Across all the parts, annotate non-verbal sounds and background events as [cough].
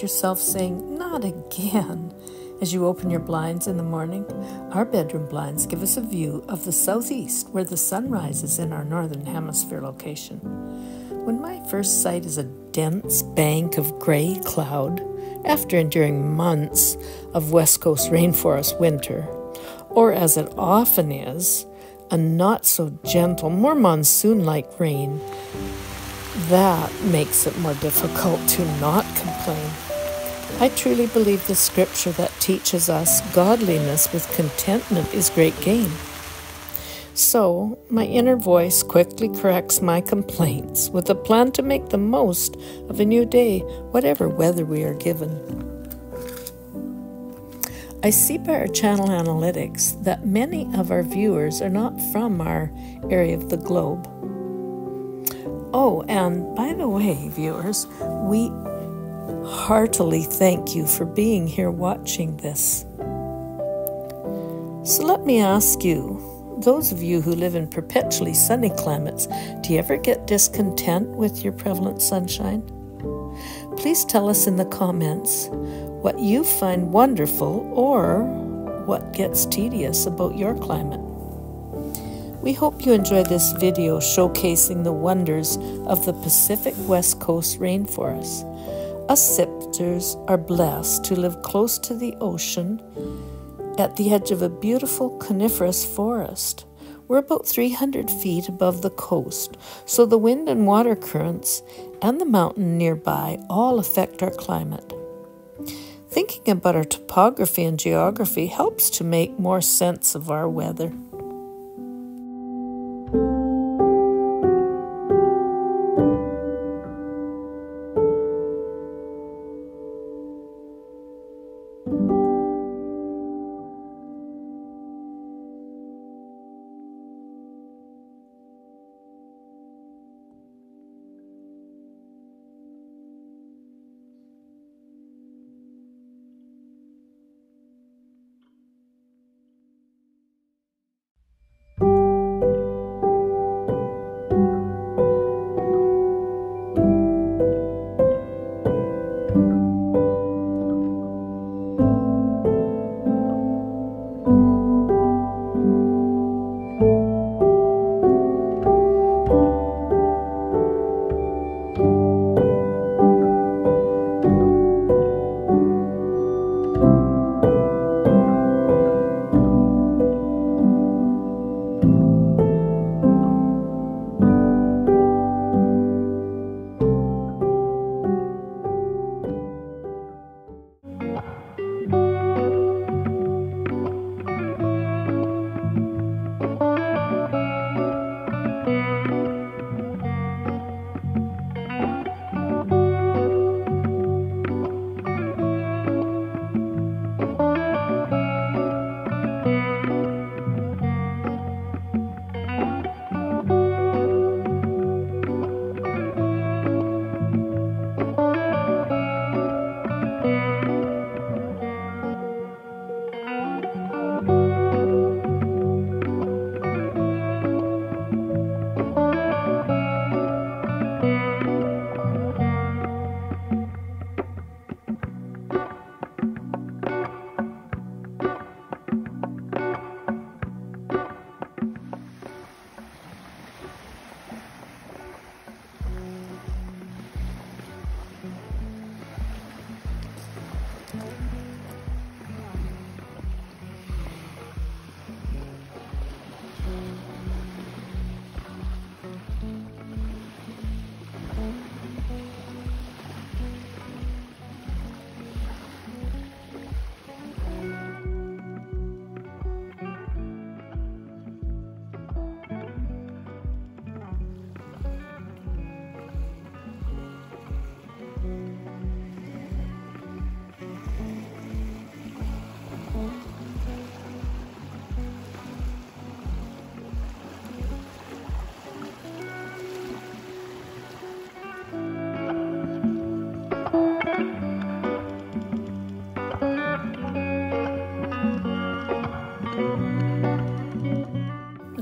Yourself saying, Not again? [laughs] As you open your blinds in the morning, our bedroom blinds give us a view of the southeast where the sun rises in our northern hemisphere location. When my first sight is a dense bank of gray cloud, after enduring months of West Coast rainforest winter, or as it often is, a not so gentle, more monsoon like rain, that makes it more difficult to not complain. I truly believe the scripture that teaches us godliness with contentment is great gain. So, my inner voice quickly corrects my complaints with a plan to make the most of a new day, whatever weather we are given. I see by our channel analytics that many of our viewers are not from our area of the globe. Oh, and by the way, viewers, we heartily thank you for being here watching this. So let me ask you, those of you who live in perpetually sunny climates, do you ever get discontent with your prevalent sunshine? Please tell us in the comments what you find wonderful or what gets tedious about your climate. We hope you enjoy this video showcasing the wonders of the Pacific West Coast rainforest. Us Zippsters are blessed to live close to the ocean at the edge of a beautiful coniferous forest. We're about 300 feet above the coast, so the wind and water currents and the mountain nearby all affect our climate. Thinking about our topography and geography helps to make more sense of our weather.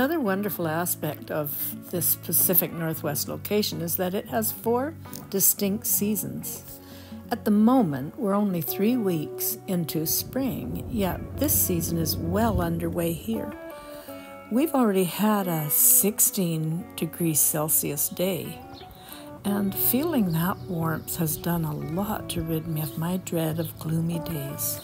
Another wonderful aspect of this Pacific Northwest location is that it has four distinct seasons. At the moment, we're only three weeks into spring, yet this season is well underway here. We've already had a 16 degrees Celsius day, and feeling that warmth has done a lot to rid me of my dread of gloomy days.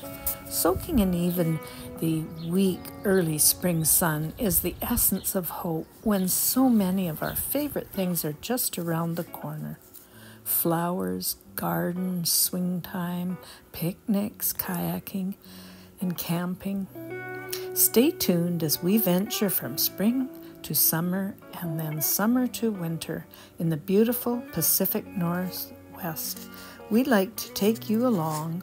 Soaking in even the weak early spring sun is the essence of hope when so many of our favorite things are just around the corner flowers, gardens, swing time, picnics, kayaking, and camping. Stay tuned as we venture from spring to summer and then summer to winter in the beautiful Pacific Northwest. We'd like to take you along,